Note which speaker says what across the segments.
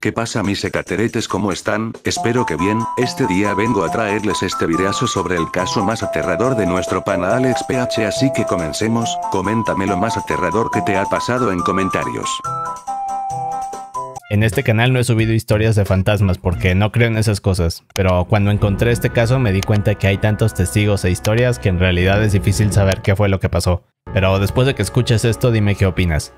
Speaker 1: ¿Qué pasa mis ecateretes cómo están? Espero que bien, este día vengo a traerles este videazo sobre el caso más aterrador de nuestro pana Alex PH así que comencemos, coméntame lo más aterrador que te ha pasado en comentarios.
Speaker 2: En este canal no he subido historias de fantasmas porque no creo en esas cosas, pero cuando encontré este caso me di cuenta que hay tantos testigos e historias que en realidad es difícil saber qué fue lo que pasó. Pero después de que escuches esto dime qué opinas.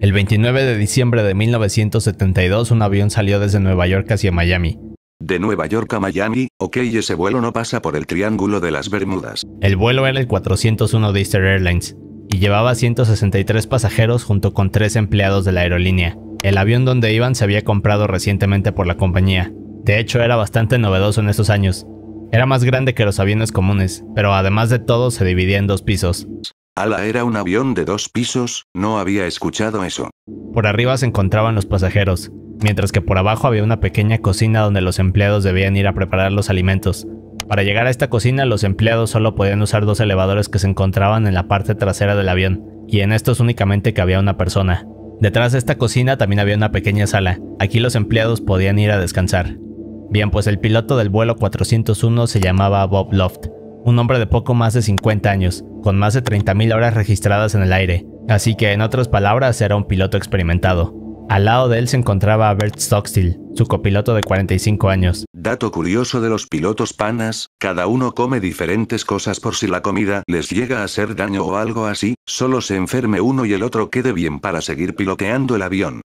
Speaker 2: El 29 de diciembre de 1972 un avión salió desde Nueva York hacia Miami.
Speaker 1: De Nueva York a Miami, ok ese vuelo no pasa por el Triángulo de las Bermudas.
Speaker 2: El vuelo era el 401 de Easter Airlines y llevaba 163 pasajeros junto con tres empleados de la aerolínea. El avión donde iban se había comprado recientemente por la compañía. De hecho era bastante novedoso en esos años. Era más grande que los aviones comunes, pero además de todo se dividía en dos pisos.
Speaker 1: Ala era un avión de dos pisos, no había escuchado eso.
Speaker 2: Por arriba se encontraban los pasajeros, mientras que por abajo había una pequeña cocina donde los empleados debían ir a preparar los alimentos. Para llegar a esta cocina los empleados solo podían usar dos elevadores que se encontraban en la parte trasera del avión, y en estos únicamente cabía una persona. Detrás de esta cocina también había una pequeña sala, aquí los empleados podían ir a descansar. Bien, pues el piloto del vuelo 401 se llamaba Bob Loft, un hombre de poco más de 50 años, con más de 30.000 horas registradas en el aire, así que en otras palabras era un piloto experimentado. Al lado de él se encontraba Bert Stockstill, su copiloto de 45 años.
Speaker 1: Dato curioso de los pilotos panas, cada uno come diferentes cosas por si la comida les llega a hacer daño o algo así, solo se enferme uno y el otro quede bien para seguir piloteando el avión.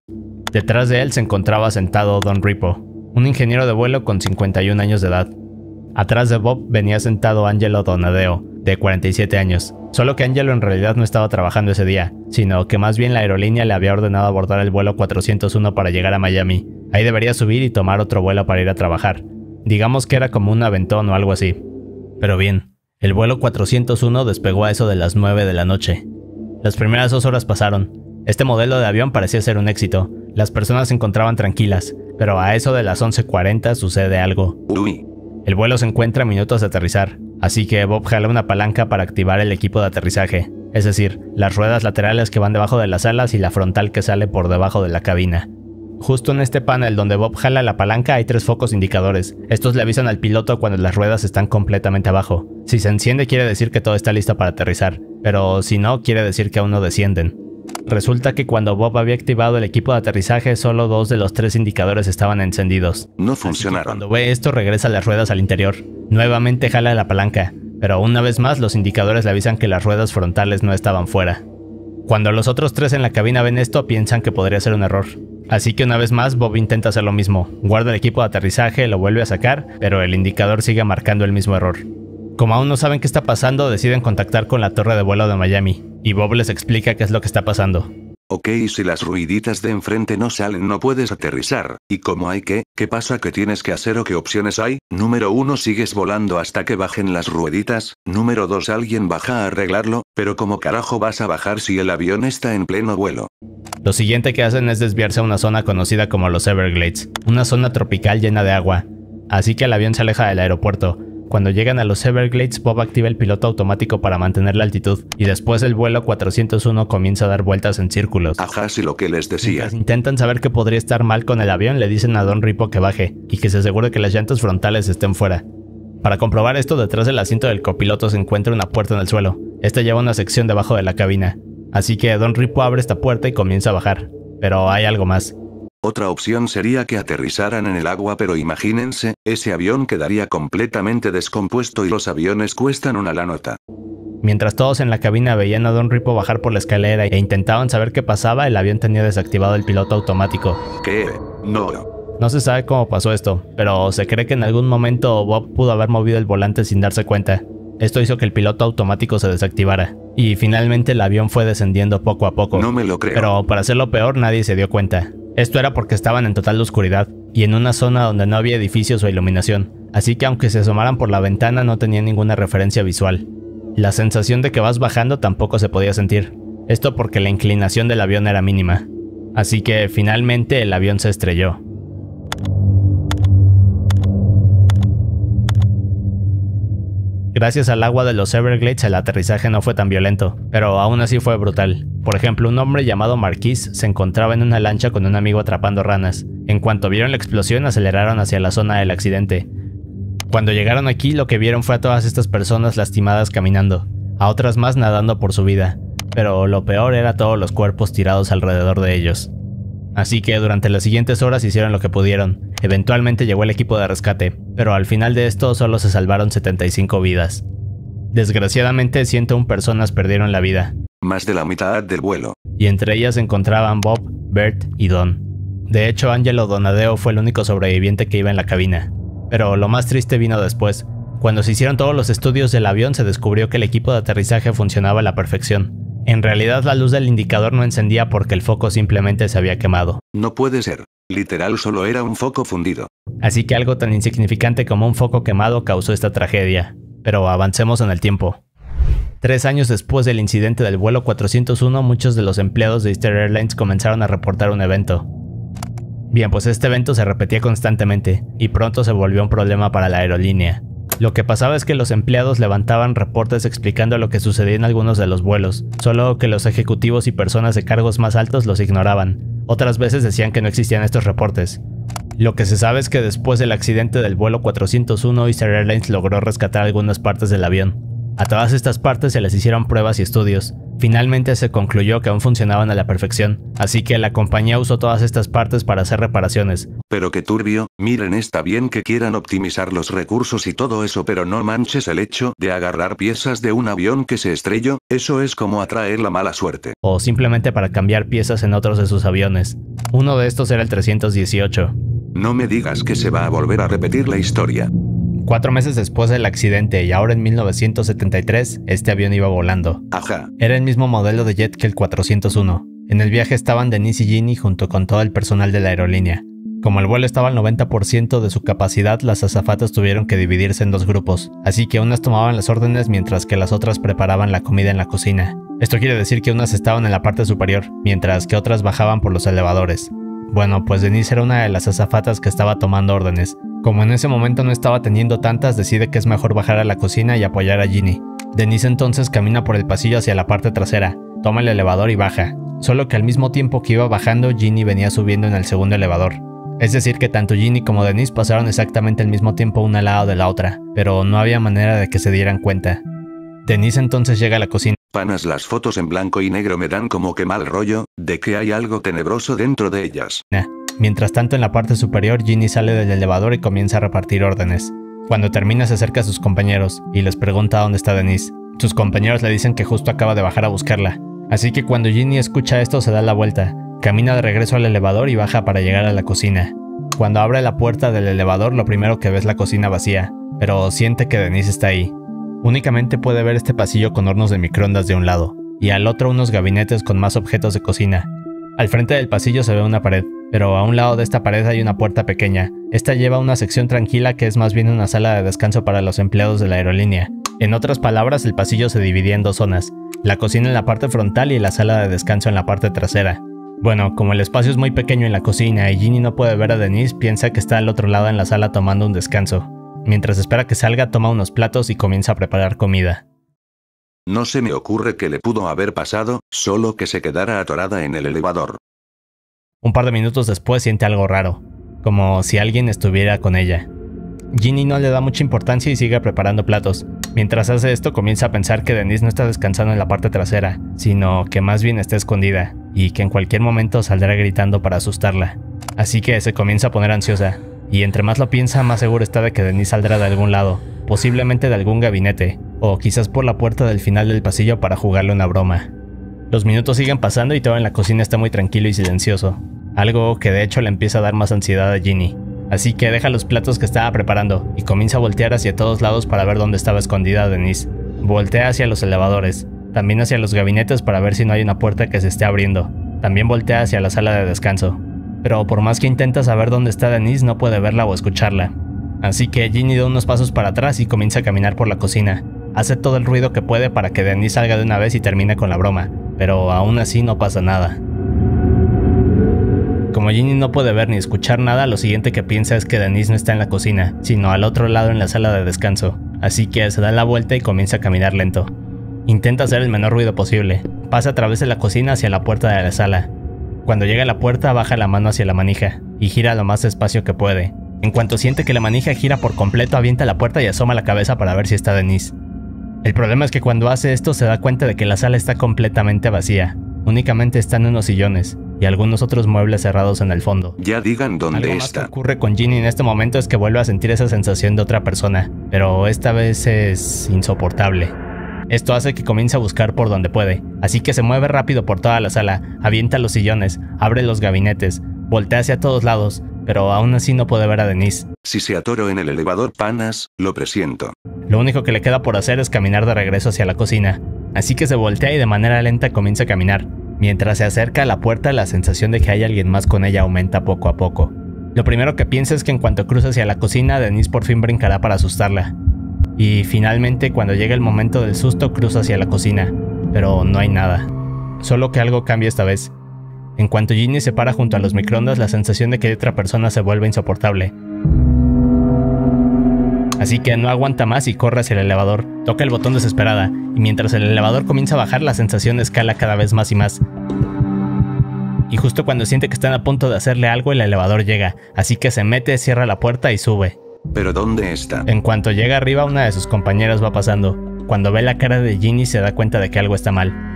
Speaker 2: Detrás de él se encontraba sentado Don Ripo, un ingeniero de vuelo con 51 años de edad. Atrás de Bob venía sentado Angelo Donadeo, de 47 años. Solo que Angelo en realidad no estaba trabajando ese día, sino que más bien la aerolínea le había ordenado abordar el vuelo 401 para llegar a Miami. Ahí debería subir y tomar otro vuelo para ir a trabajar. Digamos que era como un aventón o algo así. Pero bien, el vuelo 401 despegó a eso de las 9 de la noche. Las primeras dos horas pasaron. Este modelo de avión parecía ser un éxito. Las personas se encontraban tranquilas, pero a eso de las 11.40 sucede algo. El vuelo se encuentra a minutos de aterrizar, así que Bob jala una palanca para activar el equipo de aterrizaje, es decir, las ruedas laterales que van debajo de las alas y la frontal que sale por debajo de la cabina. Justo en este panel donde Bob jala la palanca hay tres focos indicadores. Estos le avisan al piloto cuando las ruedas están completamente abajo. Si se enciende quiere decir que todo está listo para aterrizar, pero si no quiere decir que aún no descienden. Resulta que cuando Bob había activado el equipo de aterrizaje, solo dos de los tres indicadores estaban encendidos.
Speaker 1: No funcionaron.
Speaker 2: Cuando ve esto, regresa las ruedas al interior. Nuevamente jala la palanca, pero una vez más los indicadores le avisan que las ruedas frontales no estaban fuera. Cuando los otros tres en la cabina ven esto, piensan que podría ser un error. Así que una vez más, Bob intenta hacer lo mismo. Guarda el equipo de aterrizaje, lo vuelve a sacar, pero el indicador sigue marcando el mismo error. Como aún no saben qué está pasando, deciden contactar con la torre de vuelo de Miami, y Bob les explica qué es lo que está pasando.
Speaker 1: Ok, si las ruiditas de enfrente no salen no puedes aterrizar, ¿y cómo hay que? ¿Qué pasa que tienes que hacer o qué opciones hay? Número 1 sigues volando hasta que bajen las rueditas, número 2 alguien baja a arreglarlo, pero ¿cómo carajo vas a bajar si el avión está en pleno vuelo?
Speaker 2: Lo siguiente que hacen es desviarse a una zona conocida como los Everglades, una zona tropical llena de agua, así que el avión se aleja del aeropuerto, cuando llegan a los Everglades, Bob activa el piloto automático para mantener la altitud, y después el vuelo 401 comienza a dar vueltas en círculos.
Speaker 1: Ajá, sí lo que les decía.
Speaker 2: Mientras intentan saber qué podría estar mal con el avión, le dicen a Don Ripo que baje, y que se asegure que las llantas frontales estén fuera. Para comprobar esto, detrás del asiento del copiloto se encuentra una puerta en el suelo. Esta lleva una sección debajo de la cabina. Así que Don Ripo abre esta puerta y comienza a bajar. Pero hay algo más.
Speaker 1: Otra opción sería que aterrizaran en el agua pero imagínense, ese avión quedaría completamente descompuesto y los aviones cuestan una la nota.
Speaker 2: Mientras todos en la cabina veían a Don Ripo bajar por la escalera e intentaban saber qué pasaba, el avión tenía desactivado el piloto automático.
Speaker 1: ¿Qué? No.
Speaker 2: No se sabe cómo pasó esto, pero se cree que en algún momento Bob pudo haber movido el volante sin darse cuenta. Esto hizo que el piloto automático se desactivara. Y finalmente el avión fue descendiendo poco a poco.
Speaker 1: No me lo creo.
Speaker 2: Pero para hacerlo peor nadie se dio cuenta. Esto era porque estaban en total oscuridad y en una zona donde no había edificios o iluminación, así que aunque se asomaran por la ventana no tenían ninguna referencia visual. La sensación de que vas bajando tampoco se podía sentir, esto porque la inclinación del avión era mínima. Así que finalmente el avión se estrelló. Gracias al agua de los Everglades el aterrizaje no fue tan violento, pero aún así fue brutal. Por ejemplo, un hombre llamado Marquis se encontraba en una lancha con un amigo atrapando ranas. En cuanto vieron la explosión aceleraron hacia la zona del accidente. Cuando llegaron aquí lo que vieron fue a todas estas personas lastimadas caminando, a otras más nadando por su vida, pero lo peor era todos los cuerpos tirados alrededor de ellos. Así que durante las siguientes horas hicieron lo que pudieron. Eventualmente llegó el equipo de rescate, pero al final de esto solo se salvaron 75 vidas. Desgraciadamente 101 personas perdieron la vida.
Speaker 1: Más de la mitad del vuelo.
Speaker 2: Y entre ellas se encontraban Bob, Bert y Don. De hecho, Angelo Donadeo fue el único sobreviviente que iba en la cabina. Pero lo más triste vino después. Cuando se hicieron todos los estudios del avión se descubrió que el equipo de aterrizaje funcionaba a la perfección. En realidad la luz del indicador no encendía porque el foco simplemente se había quemado.
Speaker 1: No puede ser. Literal solo era un foco fundido.
Speaker 2: Así que algo tan insignificante como un foco quemado causó esta tragedia. Pero avancemos en el tiempo. Tres años después del incidente del vuelo 401, muchos de los empleados de Easter Airlines comenzaron a reportar un evento. Bien, pues este evento se repetía constantemente, y pronto se volvió un problema para la aerolínea. Lo que pasaba es que los empleados levantaban reportes explicando lo que sucedía en algunos de los vuelos, solo que los ejecutivos y personas de cargos más altos los ignoraban. Otras veces decían que no existían estos reportes. Lo que se sabe es que después del accidente del vuelo 401, Easter Airlines logró rescatar algunas partes del avión. A todas estas partes se les hicieron pruebas y estudios, Finalmente se concluyó que aún funcionaban a la perfección, así que la compañía usó todas estas partes para hacer reparaciones.
Speaker 1: Pero qué turbio, miren está bien que quieran optimizar los recursos y todo eso pero no manches el hecho de agarrar piezas de un avión que se estrelló, eso es como atraer la mala suerte.
Speaker 2: O simplemente para cambiar piezas en otros de sus aviones. Uno de estos era el 318.
Speaker 1: No me digas que se va a volver a repetir la historia.
Speaker 2: Cuatro meses después del accidente y ahora en 1973, este avión iba volando.
Speaker 1: Ajá.
Speaker 2: Era el mismo modelo de jet que el 401. En el viaje estaban Denise y Ginny junto con todo el personal de la aerolínea. Como el vuelo estaba al 90% de su capacidad, las azafatas tuvieron que dividirse en dos grupos, así que unas tomaban las órdenes mientras que las otras preparaban la comida en la cocina. Esto quiere decir que unas estaban en la parte superior, mientras que otras bajaban por los elevadores. Bueno, pues Denise era una de las azafatas que estaba tomando órdenes, como en ese momento no estaba teniendo tantas, decide que es mejor bajar a la cocina y apoyar a Ginny. Denise entonces camina por el pasillo hacia la parte trasera, toma el elevador y baja. Solo que al mismo tiempo que iba bajando, Ginny venía subiendo en el segundo elevador. Es decir, que tanto Ginny como Denise pasaron exactamente el mismo tiempo una al lado de la otra, pero no había manera de que se dieran cuenta. Denise entonces llega a la cocina.
Speaker 1: Panas las fotos en blanco y negro me dan como que mal rollo, de que hay algo tenebroso dentro de ellas.
Speaker 2: Mientras tanto en la parte superior Ginny sale del elevador y comienza a repartir órdenes. Cuando termina se acerca a sus compañeros y les pregunta dónde está Denise. Sus compañeros le dicen que justo acaba de bajar a buscarla. Así que cuando Ginny escucha esto se da la vuelta, camina de regreso al elevador y baja para llegar a la cocina. Cuando abre la puerta del elevador lo primero que ve es la cocina vacía, pero siente que Denise está ahí. Únicamente puede ver este pasillo con hornos de microondas de un lado, y al otro unos gabinetes con más objetos de cocina. Al frente del pasillo se ve una pared, pero a un lado de esta pared hay una puerta pequeña. Esta lleva a una sección tranquila que es más bien una sala de descanso para los empleados de la aerolínea. En otras palabras, el pasillo se dividía en dos zonas, la cocina en la parte frontal y la sala de descanso en la parte trasera. Bueno, como el espacio es muy pequeño en la cocina y Ginny no puede ver a Denise, piensa que está al otro lado en la sala tomando un descanso. Mientras espera que salga, toma unos platos y comienza a preparar comida.
Speaker 1: No se me ocurre que le pudo haber pasado, solo que se quedara atorada en el elevador.
Speaker 2: Un par de minutos después siente algo raro, como si alguien estuviera con ella. Ginny no le da mucha importancia y sigue preparando platos. Mientras hace esto comienza a pensar que Denise no está descansando en la parte trasera, sino que más bien está escondida, y que en cualquier momento saldrá gritando para asustarla. Así que se comienza a poner ansiosa, y entre más lo piensa más seguro está de que Denise saldrá de algún lado, posiblemente de algún gabinete, o quizás por la puerta del final del pasillo para jugarle una broma. Los minutos siguen pasando y todo en la cocina está muy tranquilo y silencioso, algo que de hecho le empieza a dar más ansiedad a Ginny. Así que deja los platos que estaba preparando y comienza a voltear hacia todos lados para ver dónde estaba escondida Denise. Voltea hacia los elevadores, también hacia los gabinetes para ver si no hay una puerta que se esté abriendo. También voltea hacia la sala de descanso. Pero por más que intenta saber dónde está Denise, no puede verla o escucharla. Así que Ginny da unos pasos para atrás y comienza a caminar por la cocina. Hace todo el ruido que puede para que Denise salga de una vez y termine con la broma, pero aún así no pasa nada. Como Ginny no puede ver ni escuchar nada, lo siguiente que piensa es que Denise no está en la cocina, sino al otro lado en la sala de descanso. así que se da la vuelta y comienza a caminar lento. Intenta hacer el menor ruido posible, pasa a través de la cocina hacia la puerta de la sala. Cuando llega a la puerta baja la mano hacia la manija y gira lo más despacio que puede. En cuanto siente que la manija gira por completo avienta la puerta y asoma la cabeza para ver si está Denise. El problema es que cuando hace esto se da cuenta de que la sala está completamente vacía. Únicamente están unos sillones y algunos otros muebles cerrados en el fondo.
Speaker 1: Ya digan dónde
Speaker 2: Algo más
Speaker 1: está.
Speaker 2: que ocurre con Ginny en este momento es que vuelve a sentir esa sensación de otra persona, pero esta vez es insoportable. Esto hace que comience a buscar por donde puede, así que se mueve rápido por toda la sala, avienta los sillones, abre los gabinetes, voltea hacia todos lados, pero aún así no puede ver a Denise.
Speaker 1: Si se atoro en el elevador panas, lo presiento.
Speaker 2: Lo único que le queda por hacer es caminar de regreso hacia la cocina, así que se voltea y de manera lenta comienza a caminar. Mientras se acerca a la puerta, la sensación de que hay alguien más con ella aumenta poco a poco. Lo primero que piensa es que en cuanto cruza hacia la cocina, Denise por fin brincará para asustarla. Y finalmente, cuando llega el momento del susto, cruza hacia la cocina, pero no hay nada. Solo que algo cambia esta vez. En cuanto Ginny se para junto a los microondas, la sensación de que hay otra persona se vuelve insoportable. Así que no aguanta más y corre hacia el elevador, toca el botón desesperada, y mientras el elevador comienza a bajar, la sensación escala cada vez más y más. Y justo cuando siente que están a punto de hacerle algo, el elevador llega, así que se mete, cierra la puerta y sube.
Speaker 1: ¿Pero dónde está?
Speaker 2: En cuanto llega arriba, una de sus compañeras va pasando. Cuando ve la cara de Ginny se da cuenta de que algo está mal.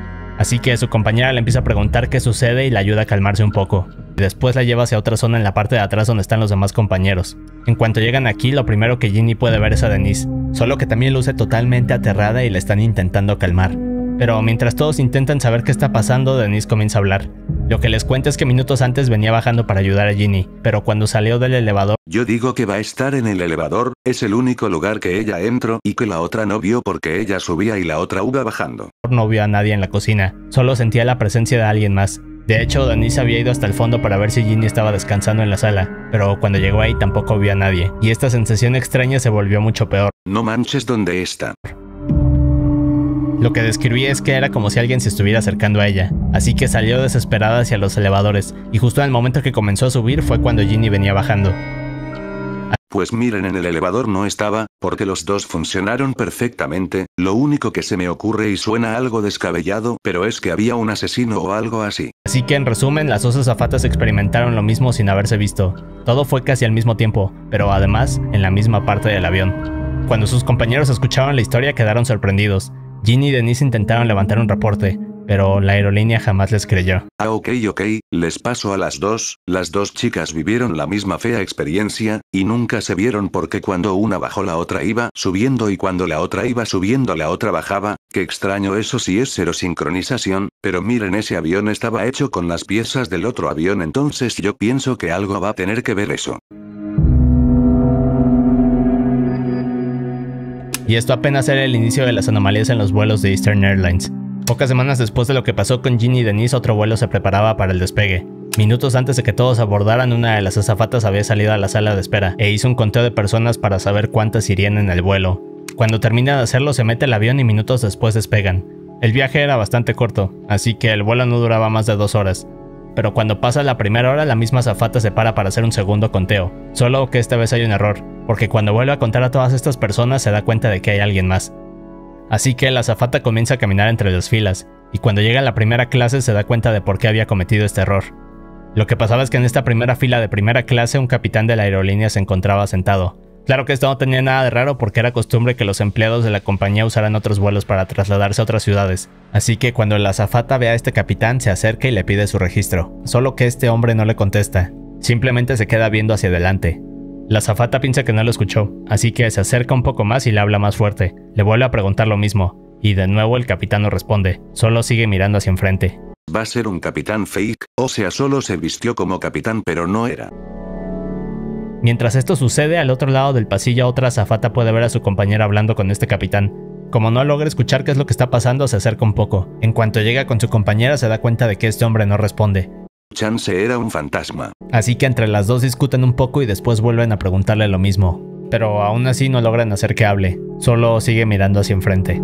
Speaker 2: Así que su compañera le empieza a preguntar qué sucede y le ayuda a calmarse un poco. Después la lleva hacia otra zona en la parte de atrás donde están los demás compañeros. En cuanto llegan aquí, lo primero que Ginny puede ver es a Denise, solo que también luce totalmente aterrada y le están intentando calmar. Pero mientras todos intentan saber qué está pasando, Denise comienza a hablar. Lo que les cuenta es que minutos antes venía bajando para ayudar a Ginny, pero cuando salió del elevador
Speaker 1: Yo digo que va a estar en el elevador, es el único lugar que ella entró y que la otra no vio porque ella subía y la otra iba bajando.
Speaker 2: no vio a nadie en la cocina, solo sentía la presencia de alguien más. De hecho, Denise había ido hasta el fondo para ver si Ginny estaba descansando en la sala, pero cuando llegó ahí tampoco vio a nadie, y esta sensación extraña se volvió mucho peor.
Speaker 1: No manches dónde está.
Speaker 2: Lo que describí es que era como si alguien se estuviera acercando a ella, así que salió desesperada hacia los elevadores, y justo en el momento que comenzó a subir fue cuando Ginny venía bajando.
Speaker 1: Pues miren en el elevador no estaba, porque los dos funcionaron perfectamente, lo único que se me ocurre y suena algo descabellado, pero es que había un asesino o algo así.
Speaker 2: Así que en resumen, las dos azafatas experimentaron lo mismo sin haberse visto. Todo fue casi al mismo tiempo, pero además en la misma parte del avión. Cuando sus compañeros escucharon la historia quedaron sorprendidos. Ginny y Denise intentaron levantar un reporte, pero la aerolínea jamás les creyó.
Speaker 1: Ah ok ok, les paso a las dos, las dos chicas vivieron la misma fea experiencia, y nunca se vieron porque cuando una bajó la otra iba subiendo y cuando la otra iba subiendo la otra bajaba, qué extraño eso si es sincronización, pero miren ese avión estaba hecho con las piezas del otro avión entonces yo pienso que algo va a tener que ver eso.
Speaker 2: Y esto apenas era el inicio de las anomalías en los vuelos de Eastern Airlines. Pocas semanas después de lo que pasó con Ginny y Denise, otro vuelo se preparaba para el despegue. Minutos antes de que todos abordaran, una de las azafatas había salido a la sala de espera e hizo un conteo de personas para saber cuántas irían en el vuelo. Cuando termina de hacerlo, se mete al avión y minutos después despegan. El viaje era bastante corto, así que el vuelo no duraba más de dos horas. Pero cuando pasa la primera hora, la misma azafata se para para hacer un segundo conteo. Solo que esta vez hay un error, porque cuando vuelve a contar a todas estas personas se da cuenta de que hay alguien más. Así que la azafata comienza a caminar entre las filas, y cuando llega a la primera clase se da cuenta de por qué había cometido este error. Lo que pasaba es que en esta primera fila de primera clase un capitán de la aerolínea se encontraba sentado. Claro que esto no tenía nada de raro porque era costumbre que los empleados de la compañía usaran otros vuelos para trasladarse a otras ciudades. Así que cuando la azafata ve a este capitán se acerca y le pide su registro. Solo que este hombre no le contesta. Simplemente se queda viendo hacia adelante. La azafata piensa que no lo escuchó, así que se acerca un poco más y le habla más fuerte. Le vuelve a preguntar lo mismo, y de nuevo el capitán no responde, solo sigue mirando hacia enfrente.
Speaker 1: Va a ser un capitán fake, o sea solo se vistió como capitán pero no era.
Speaker 2: Mientras esto sucede, al otro lado del pasillo otra azafata puede ver a su compañera hablando con este capitán. Como no logra escuchar qué es lo que está pasando, se acerca un poco. En cuanto llega con su compañera se da cuenta de que este hombre no responde.
Speaker 1: Chance era un fantasma.
Speaker 2: Así que entre las dos discuten un poco y después vuelven a preguntarle lo mismo. Pero aún así no logran hacer que hable, solo sigue mirando hacia enfrente.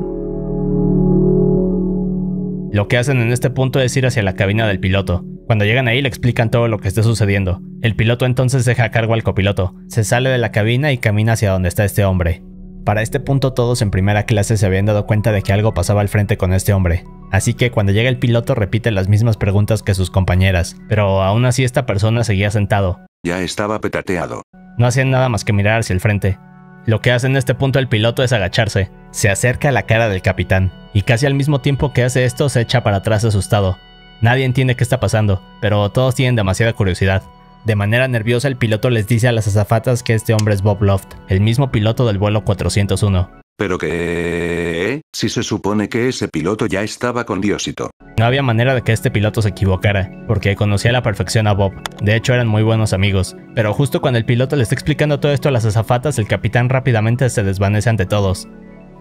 Speaker 2: Lo que hacen en este punto es ir hacia la cabina del piloto. Cuando llegan ahí le explican todo lo que está sucediendo. El piloto entonces deja a cargo al copiloto, se sale de la cabina y camina hacia donde está este hombre. Para este punto todos en primera clase se habían dado cuenta de que algo pasaba al frente con este hombre, así que cuando llega el piloto repite las mismas preguntas que sus compañeras, pero aún así esta persona seguía sentado.
Speaker 1: Ya estaba petateado.
Speaker 2: No hacían nada más que mirar hacia el frente. Lo que hace en este punto el piloto es agacharse, se acerca a la cara del capitán, y casi al mismo tiempo que hace esto se echa para atrás asustado. Nadie entiende qué está pasando, pero todos tienen demasiada curiosidad. De manera nerviosa el piloto les dice a las azafatas que este hombre es Bob Loft, el mismo piloto del vuelo 401.
Speaker 1: Pero que... Si se supone que ese piloto ya estaba con Diosito.
Speaker 2: No había manera de que este piloto se equivocara, porque conocía a la perfección a Bob. De hecho eran muy buenos amigos. Pero justo cuando el piloto le está explicando todo esto a las azafatas, el capitán rápidamente se desvanece ante todos.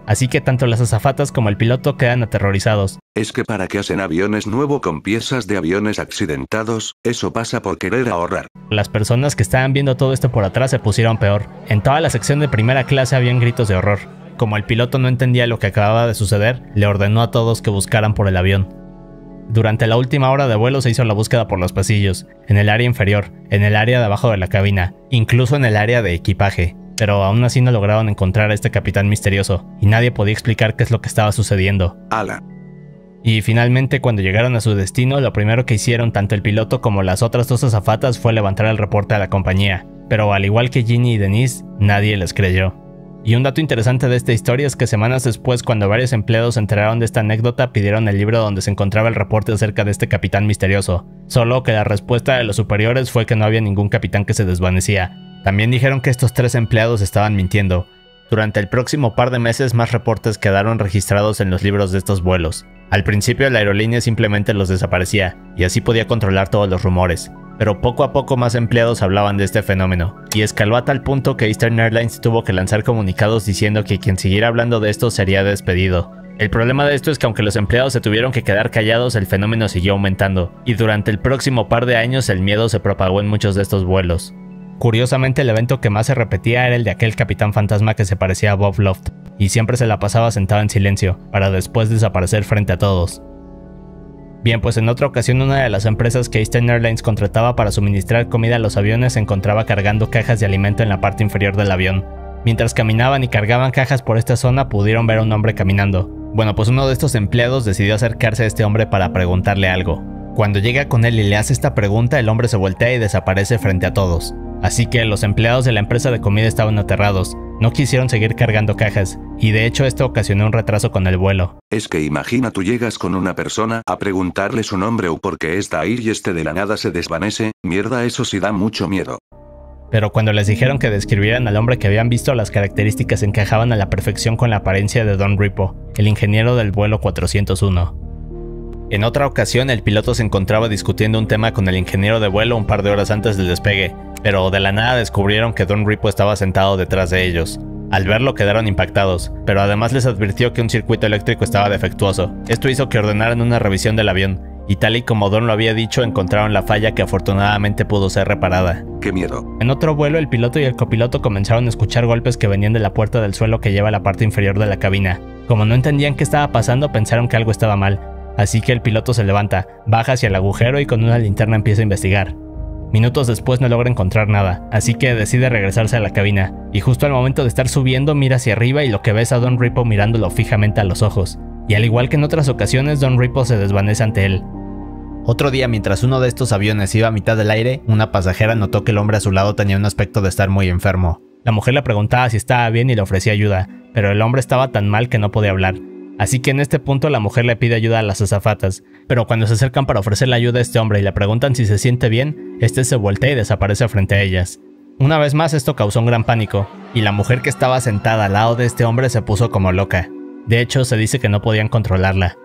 Speaker 2: Así que tanto las azafatas como el piloto quedan aterrorizados.
Speaker 1: Es que para que hacen aviones nuevo con piezas de aviones accidentados, eso pasa por querer ahorrar.
Speaker 2: Las personas que estaban viendo todo esto por atrás se pusieron peor. En toda la sección de primera clase habían gritos de horror. Como el piloto no entendía lo que acababa de suceder, le ordenó a todos que buscaran por el avión. Durante la última hora de vuelo se hizo la búsqueda por los pasillos, en el área inferior, en el área de abajo de la cabina, incluso en el área de equipaje pero aún así no lograron encontrar a este capitán misterioso, y nadie podía explicar qué es lo que estaba sucediendo.
Speaker 1: Ala.
Speaker 2: Y finalmente cuando llegaron a su destino, lo primero que hicieron tanto el piloto como las otras dos azafatas fue levantar el reporte a la compañía, pero al igual que Ginny y Denise, nadie les creyó. Y un dato interesante de esta historia es que semanas después, cuando varios empleados se enteraron de esta anécdota, pidieron el libro donde se encontraba el reporte acerca de este capitán misterioso, solo que la respuesta de los superiores fue que no había ningún capitán que se desvanecía, también dijeron que estos tres empleados estaban mintiendo. Durante el próximo par de meses más reportes quedaron registrados en los libros de estos vuelos. Al principio la aerolínea simplemente los desaparecía, y así podía controlar todos los rumores. Pero poco a poco más empleados hablaban de este fenómeno, y escaló a tal punto que Eastern Airlines tuvo que lanzar comunicados diciendo que quien siguiera hablando de esto sería despedido. El problema de esto es que aunque los empleados se tuvieron que quedar callados, el fenómeno siguió aumentando, y durante el próximo par de años el miedo se propagó en muchos de estos vuelos. Curiosamente el evento que más se repetía era el de aquel capitán fantasma que se parecía a Bob Loft, y siempre se la pasaba sentado en silencio, para después desaparecer frente a todos. Bien, pues en otra ocasión una de las empresas que Eastern Airlines contrataba para suministrar comida a los aviones se encontraba cargando cajas de alimento en la parte inferior del avión. Mientras caminaban y cargaban cajas por esta zona pudieron ver a un hombre caminando. Bueno, pues uno de estos empleados decidió acercarse a este hombre para preguntarle algo. Cuando llega con él y le hace esta pregunta, el hombre se voltea y desaparece frente a todos. Así que los empleados de la empresa de comida estaban aterrados, no quisieron seguir cargando cajas, y de hecho esto ocasionó un retraso con el vuelo.
Speaker 1: Es que imagina tú llegas con una persona a preguntarle su nombre o por qué está ahí y este de la nada se desvanece, mierda eso sí da mucho miedo.
Speaker 2: Pero cuando les dijeron que describieran al hombre que habían visto las características encajaban a la perfección con la apariencia de Don Ripo, el ingeniero del vuelo 401. En otra ocasión el piloto se encontraba discutiendo un tema con el ingeniero de vuelo un par de horas antes del despegue, pero de la nada descubrieron que Don Ripo estaba sentado detrás de ellos. Al verlo quedaron impactados, pero además les advirtió que un circuito eléctrico estaba defectuoso. Esto hizo que ordenaran una revisión del avión, y tal y como Don lo había dicho, encontraron la falla que afortunadamente pudo ser reparada.
Speaker 1: ¡Qué miedo!
Speaker 2: En otro vuelo, el piloto y el copiloto comenzaron a escuchar golpes que venían de la puerta del suelo que lleva a la parte inferior de la cabina. Como no entendían qué estaba pasando, pensaron que algo estaba mal, así que el piloto se levanta, baja hacia el agujero y con una linterna empieza a investigar. Minutos después no logra encontrar nada, así que decide regresarse a la cabina, y justo al momento de estar subiendo mira hacia arriba y lo que ve es a Don Ripo mirándolo fijamente a los ojos, y al igual que en otras ocasiones Don Ripo se desvanece ante él. Otro día mientras uno de estos aviones iba a mitad del aire, una pasajera notó que el hombre a su lado tenía un aspecto de estar muy enfermo. La mujer le preguntaba si estaba bien y le ofrecía ayuda, pero el hombre estaba tan mal que no podía hablar, Así que en este punto la mujer le pide ayuda a las azafatas, pero cuando se acercan para ofrecerle ayuda a este hombre y le preguntan si se siente bien, este se voltea y desaparece frente a ellas. Una vez más esto causó un gran pánico, y la mujer que estaba sentada al lado de este hombre se puso como loca. De hecho, se dice que no podían controlarla.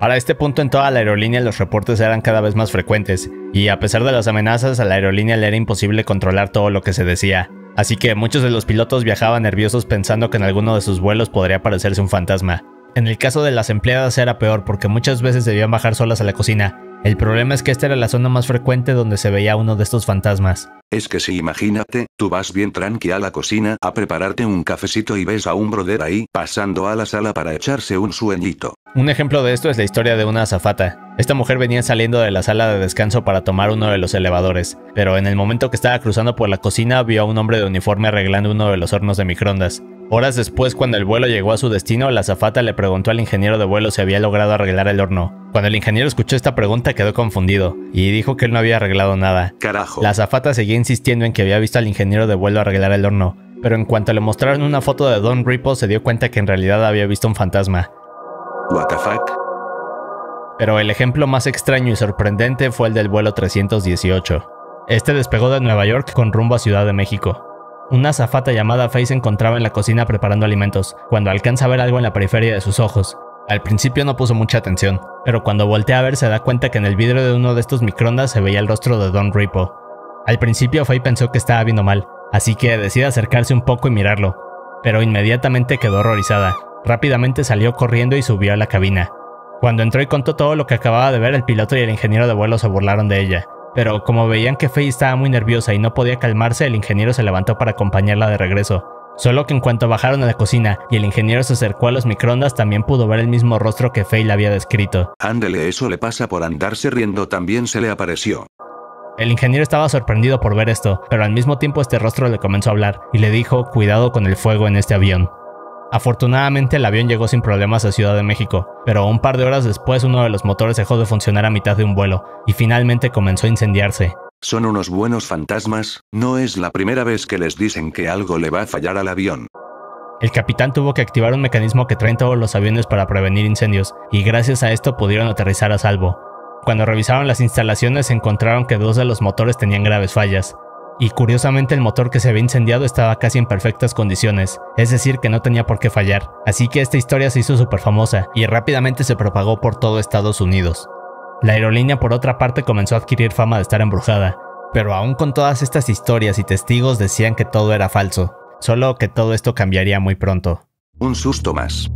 Speaker 2: Para este punto en toda la aerolínea los reportes eran cada vez más frecuentes, y a pesar de las amenazas a la aerolínea le era imposible controlar todo lo que se decía. Así que muchos de los pilotos viajaban nerviosos pensando que en alguno de sus vuelos podría aparecerse un fantasma. En el caso de las empleadas era peor porque muchas veces debían bajar solas a la cocina. El problema es que esta era la zona más frecuente donde se veía uno de estos fantasmas.
Speaker 1: Es que si imagínate, tú vas bien tranqui a la cocina a prepararte un cafecito y ves a un brother ahí pasando a la sala para echarse un sueñito.
Speaker 2: Un ejemplo de esto es la historia de una azafata. Esta mujer venía saliendo de la sala de descanso para tomar uno de los elevadores, pero en el momento que estaba cruzando por la cocina vio a un hombre de uniforme arreglando uno de los hornos de microondas. Horas después, cuando el vuelo llegó a su destino, la azafata le preguntó al ingeniero de vuelo si había logrado arreglar el horno. Cuando el ingeniero escuchó esta pregunta quedó confundido y dijo que él no había arreglado nada.
Speaker 1: Carajo.
Speaker 2: La azafata seguía insistiendo en que había visto al ingeniero de vuelo arreglar el horno, pero en cuanto le mostraron una foto de Don Ripple se dio cuenta que en realidad había visto un fantasma.
Speaker 1: What the fuck?
Speaker 2: Pero el ejemplo más extraño y sorprendente fue el del vuelo 318. Este despegó de Nueva York con rumbo a Ciudad de México. Una azafata llamada Faye se encontraba en la cocina preparando alimentos, cuando alcanza a ver algo en la periferia de sus ojos. Al principio no puso mucha atención, pero cuando voltea a ver se da cuenta que en el vidrio de uno de estos microondas se veía el rostro de Don Ripple. Al principio Faye pensó que estaba viendo mal, así que decide acercarse un poco y mirarlo, pero inmediatamente quedó horrorizada. Rápidamente salió corriendo y subió a la cabina. Cuando entró y contó todo lo que acababa de ver, el piloto y el ingeniero de vuelo se burlaron de ella. Pero como veían que Faye estaba muy nerviosa y no podía calmarse, el ingeniero se levantó para acompañarla de regreso. Solo que en cuanto bajaron a la cocina y el ingeniero se acercó a los microondas, también pudo ver el mismo rostro que Faye le había descrito.
Speaker 1: Ándele, eso le pasa por andarse riendo, también se le apareció.
Speaker 2: El ingeniero estaba sorprendido por ver esto, pero al mismo tiempo este rostro le comenzó a hablar y le dijo cuidado con el fuego en este avión. Afortunadamente el avión llegó sin problemas a Ciudad de México, pero un par de horas después uno de los motores dejó de funcionar a mitad de un vuelo y finalmente comenzó a incendiarse.
Speaker 1: Son unos buenos fantasmas, no es la primera vez que les dicen que algo le va a fallar al avión.
Speaker 2: El capitán tuvo que activar un mecanismo que traen todos los aviones para prevenir incendios, y gracias a esto pudieron aterrizar a salvo. Cuando revisaron las instalaciones encontraron que dos de los motores tenían graves fallas, y curiosamente el motor que se había incendiado estaba casi en perfectas condiciones, es decir que no tenía por qué fallar, así que esta historia se hizo súper famosa y rápidamente se propagó por todo Estados Unidos. La aerolínea por otra parte comenzó a adquirir fama de estar embrujada, pero aún con todas estas historias y testigos decían que todo era falso, solo que todo esto cambiaría muy pronto.
Speaker 1: Un susto más.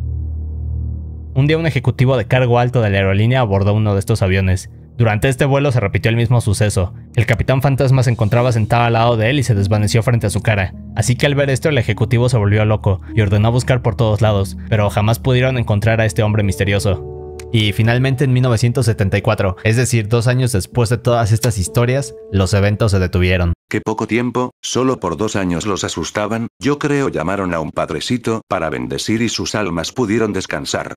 Speaker 2: Un día un ejecutivo de cargo alto de la aerolínea abordó uno de estos aviones, durante este vuelo se repitió el mismo suceso. El capitán fantasma se encontraba sentado al lado de él y se desvaneció frente a su cara. Así que al ver esto el ejecutivo se volvió loco y ordenó buscar por todos lados, pero jamás pudieron encontrar a este hombre misterioso. Y finalmente en 1974, es decir, dos años después de todas estas historias, los eventos se detuvieron.
Speaker 1: Qué poco tiempo, solo por dos años los asustaban, yo creo llamaron a un padrecito para bendecir y sus almas pudieron descansar.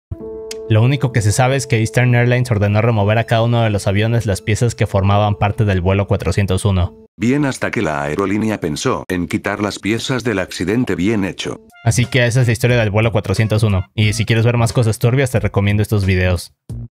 Speaker 2: Lo único que se sabe es que Eastern Airlines ordenó remover a cada uno de los aviones las piezas que formaban parte del vuelo 401.
Speaker 1: Bien hasta que la aerolínea pensó en quitar las piezas del accidente bien hecho.
Speaker 2: Así que esa es la historia del vuelo 401, y si quieres ver más cosas turbias te recomiendo estos videos.